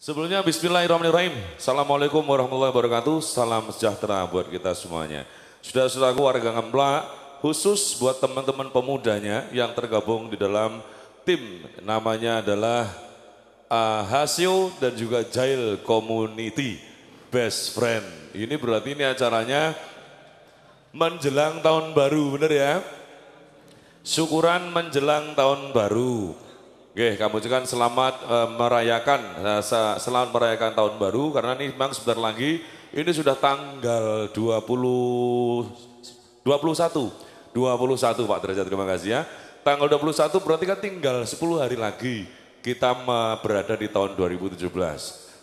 Sebelumnya Bismillahirrahmanirrahim. Assalamualaikum warahmatullahi wabarakatuh. Salam sejahtera buat kita semuanya. Sudah-sudahku warga Ngemplak, khusus buat teman-teman pemudanya yang tergabung di dalam tim. Namanya adalah uh, Hasio dan juga Jail Community Best Friend. Ini berarti ini acaranya menjelang tahun baru, bener ya? Syukuran menjelang tahun baru. Oke, kamu juga selamat uh, merayakan, uh, selamat merayakan tahun baru karena ini memang sebentar lagi ini sudah tanggal 20 21 21 Pak Derajat terima kasih ya. Tanggal 21 berarti kan tinggal 10 hari lagi kita berada di tahun 2017.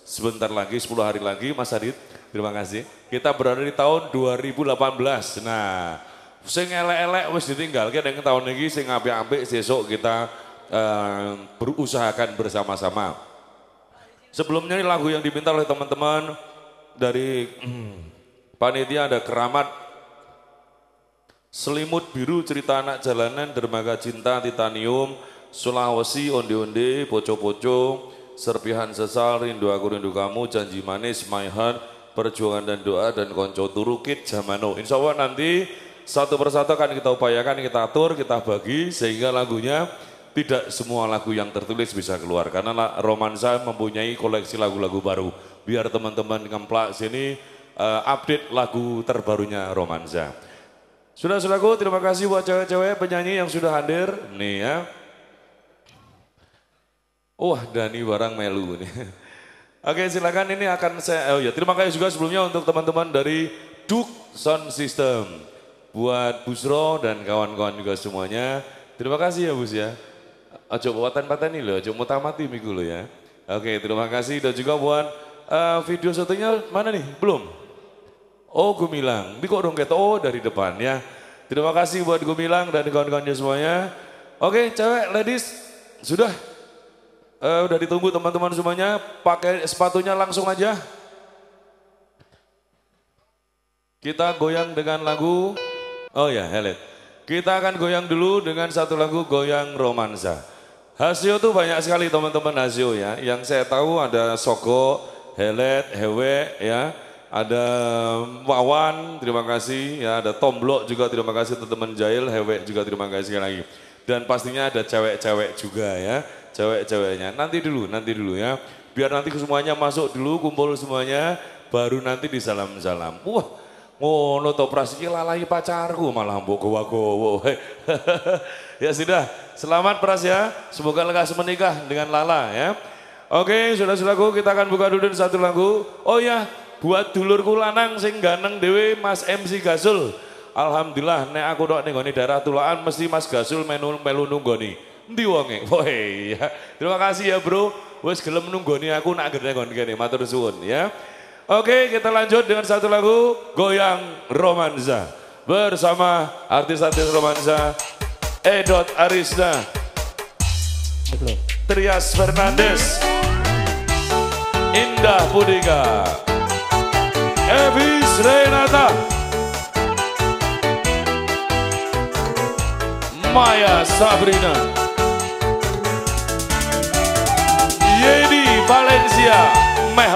Sebentar lagi 10 hari lagi Mas Adit, terima kasih. Kita berada di tahun 2018. Nah, sing elek-elek wis ditinggal yang tahun ini sing apik-apik sesuk kita uh, berusahakan bersama-sama. Sebelumnya ini lagu yang diminta oleh teman-teman dari hmm, panitia ada keramat Selimut biru cerita anak jalanan, dermaga cinta, titanium, Sulawesi, onde-onde, poco-poco, serpihan sesal, rindu aku rindu kamu, janji manis, my heart, perjuangan dan doa, dan konco turukit jamano. Insya Allah nanti satu persatu akan kita upayakan, kita atur, kita bagi, sehingga lagunya tidak semua lagu yang tertulis bisa keluar karena Romansa mempunyai koleksi lagu-lagu baru. Biar teman-teman ngemplak sini uh, update lagu terbarunya Romansa. Sudah sudahku terima kasih buat cewek-cewek penyanyi yang sudah hadir. Nih ya. Wah Dani barang melu nih. Oke silakan ini akan saya, oh ya terima kasih juga sebelumnya untuk teman-teman dari Duke Sound System. Buat Busro dan kawan-kawan juga semuanya. Terima kasih ya Bus ya. Aja watan ini loh, aja mutamati minggu lo ya. Oke, terima kasih dan juga buat uh, video satunya mana nih? Belum? Oh, Gumilang. Ini kok dong oh, dari depan ya. Terima kasih buat Gumilang dan kawan-kawannya semuanya. Oke, cewek, ladies, sudah uh, udah ditunggu teman-teman semuanya. Pakai sepatunya langsung aja. Kita goyang dengan lagu, oh ya, Helet. Kita akan goyang dulu dengan satu lagu goyang romansa. Hasio tuh banyak sekali teman-teman Hasio ya. Yang saya tahu ada Soko, Helet, Hewe ya. Ada Wawan, terima kasih. Ya, ada Tomblok juga terima kasih teman-teman Jail, Hewe juga terima kasih lagi. Dan pastinya ada cewek-cewek juga ya. Cewek-ceweknya. Nanti dulu, nanti dulu ya. Biar nanti semuanya masuk dulu, kumpul semuanya. Baru nanti disalam-salam. Wah, ngono to lalai pacarku malah mbok gowo-gowo. ya sudah, Selamat Pras ya, semoga lekas menikah dengan Lala ya. Oke, sudah-sudahku kita akan buka dulu satu lagu. Oh ya, buat dulurku lanang sing ganeng dewe Mas MC Gasul. Alhamdulillah nek aku dok nih daerah tulaan mesti Mas Gasul menu melu nunggoni. Endi wonge? Woi ya. Terima kasih ya Bro. Wes gelem nunggoni aku nak gede ngon kene. Matur suwun ya. Oke, kita lanjut dengan satu lagu Goyang Romansa bersama artis-artis romansa Edot Arisna, Trias Fernandes, Indah Pudika, Evis Renata, Maya Sabrina, Yedi Valencia, Meh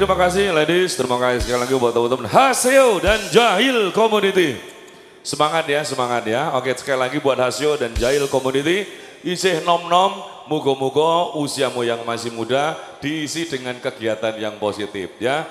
terima kasih ladies. Terima kasih sekali lagi buat teman-teman Haseo dan Jahil Community. Semangat ya, semangat ya. Oke, sekali lagi buat Haseo dan Jahil Community. Isih nom-nom, mugo-mugo usiamu yang masih muda diisi dengan kegiatan yang positif ya.